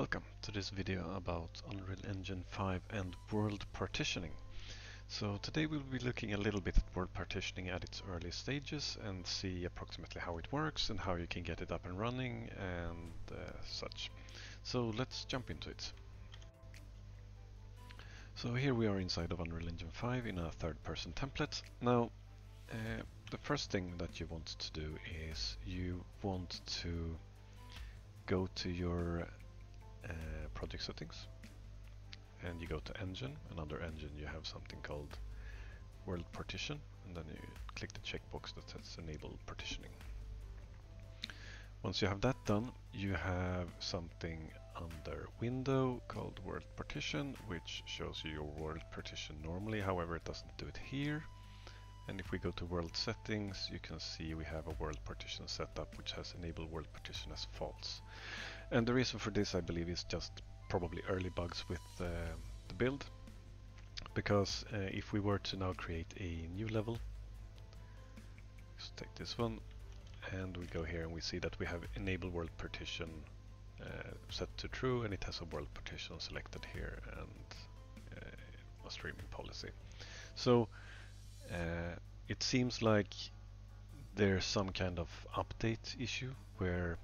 Welcome to this video about Unreal Engine 5 and world partitioning. So today we'll be looking a little bit at world partitioning at its early stages and see approximately how it works and how you can get it up and running and uh, such. So let's jump into it. So here we are inside of Unreal Engine 5 in a third person template. Now uh, the first thing that you want to do is you want to go to your uh, project settings. And you go to engine. And under engine you have something called world partition. And then you click the checkbox that says enable partitioning. Once you have that done you have something under window called world partition which shows you your world partition normally. However it doesn't do it here. And if we go to world settings you can see we have a world partition setup which has enabled world partition as false and the reason for this I believe is just probably early bugs with uh, the build. Because uh, if we were to now create a new level let's take this one and we go here and we see that we have enable world partition uh, set to true and it has a world partition selected here and uh, a streaming policy. So uh, it seems like there's some kind of update issue where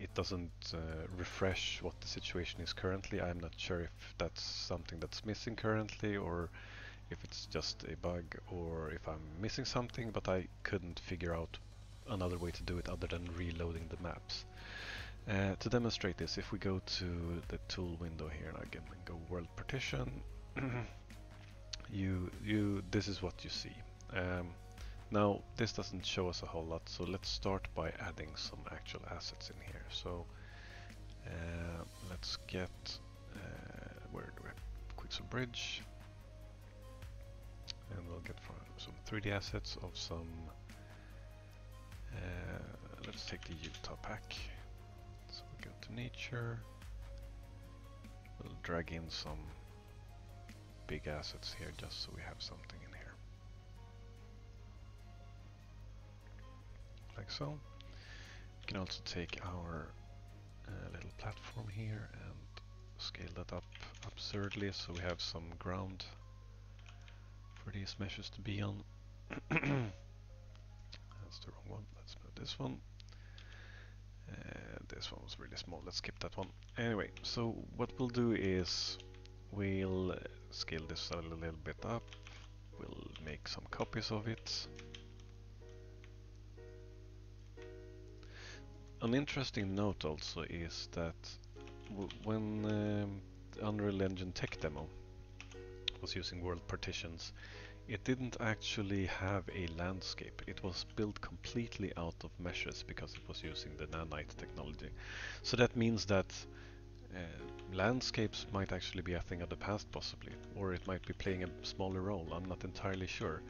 it doesn't uh, refresh what the situation is currently. I'm not sure if that's something that's missing currently or if it's just a bug or if I'm missing something, but I couldn't figure out another way to do it other than reloading the maps. Uh, to demonstrate this, if we go to the tool window here and again go world partition, you you this is what you see. Um, now this doesn't show us a whole lot so let's start by adding some actual assets in here. So uh, let's get uh, where do we have Bridge and we'll get some 3D assets of some uh, let's take the Utah pack. So we go to nature. We'll drag in some big assets here just so we have something in here. Like so. We can also take our uh, little platform here and scale that up absurdly so we have some ground for these meshes to be on. That's the wrong one. Let's move this one. Uh, this one was really small. Let's skip that one. Anyway, so what we'll do is we'll scale this a little bit up we'll make some copies of it an interesting note also is that when um, Unreal Engine tech demo was using world partitions it didn't actually have a landscape. It was built completely out of meshes because it was using the nanite technology. So that means that uh, landscapes might actually be a thing of the past possibly, or it might be playing a smaller role, I'm not entirely sure.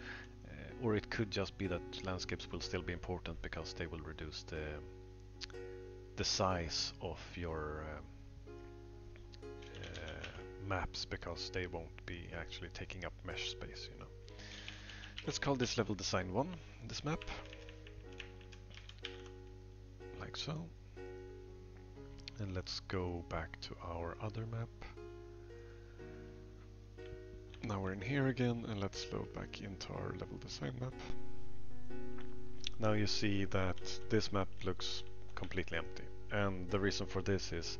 Uh, or it could just be that landscapes will still be important because they will reduce the, the size of your um, uh, maps because they won't be actually taking up mesh space, you know. Let's call this level design 1, this map. Like so and let's go back to our other map. Now we're in here again and let's load back into our level design map. Now you see that this map looks completely empty and the reason for this is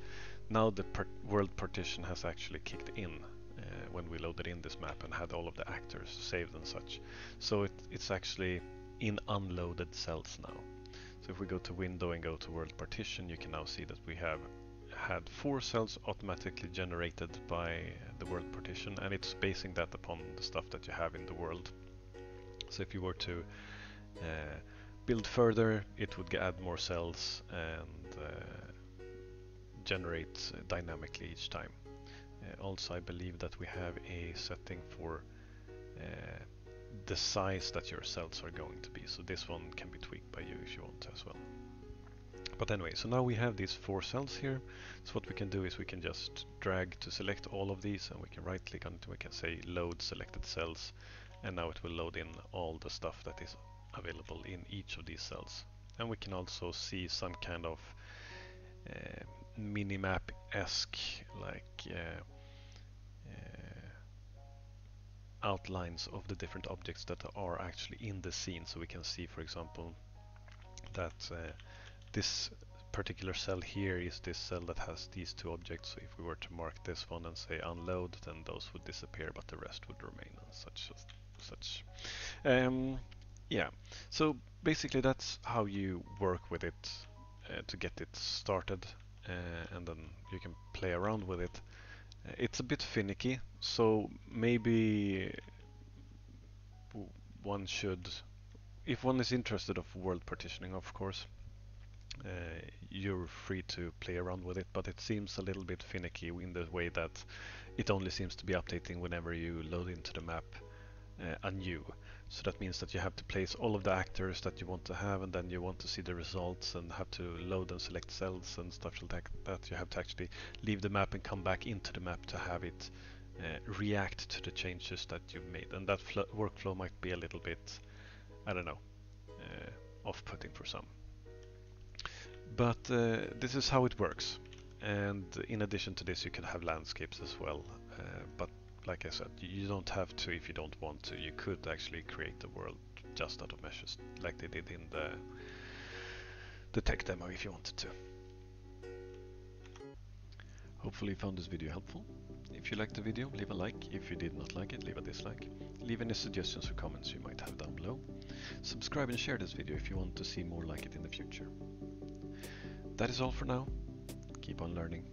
now the world partition has actually kicked in uh, when we loaded in this map and had all of the actors saved and such. So it, it's actually in unloaded cells now. So if we go to window and go to world partition, you can now see that we have had four cells automatically generated by the world partition and it's basing that upon the stuff that you have in the world. So if you were to uh, build further, it would add more cells and uh, generate dynamically each time. Uh, also I believe that we have a setting for uh, the size that your cells are going to be. So this one can be tweaked by you if you want as well. But anyway, so now we have these four cells here. So what we can do is we can just drag to select all of these and we can right click on it we can say load selected cells and now it will load in all the stuff that is available in each of these cells. And we can also see some kind of uh, minimap-esque like uh, uh, outlines of the different objects that are actually in the scene so we can see for example that uh, this particular cell here is this cell that has these two objects. So if we were to mark this one and say unload, then those would disappear, but the rest would remain and such. Such. Um, yeah. So basically, that's how you work with it uh, to get it started, uh, and then you can play around with it. Uh, it's a bit finicky, so maybe one should, if one is interested of world partitioning, of course, uh, you're free to play around with it, but it seems a little bit finicky in the way that it only seems to be updating whenever you load into the map anew. So that means that you have to place all of the actors that you want to have and then you want to see the results and have to load and select cells and stuff like that. You have to actually leave the map and come back into the map to have it uh, react to the changes that you've made. And that workflow might be a little bit, I don't know, uh, off-putting for some. But uh, this is how it works. And in addition to this, you can have landscapes as well. But like I said, you don't have to if you don't want to. You could actually create the world just out of meshes, like they did in the the tech demo if you wanted to. Hopefully you found this video helpful. If you liked the video, leave a like. If you did not like it, leave a dislike. Leave any suggestions or comments you might have down below. Subscribe and share this video if you want to see more like it in the future. That is all for now. Keep on learning.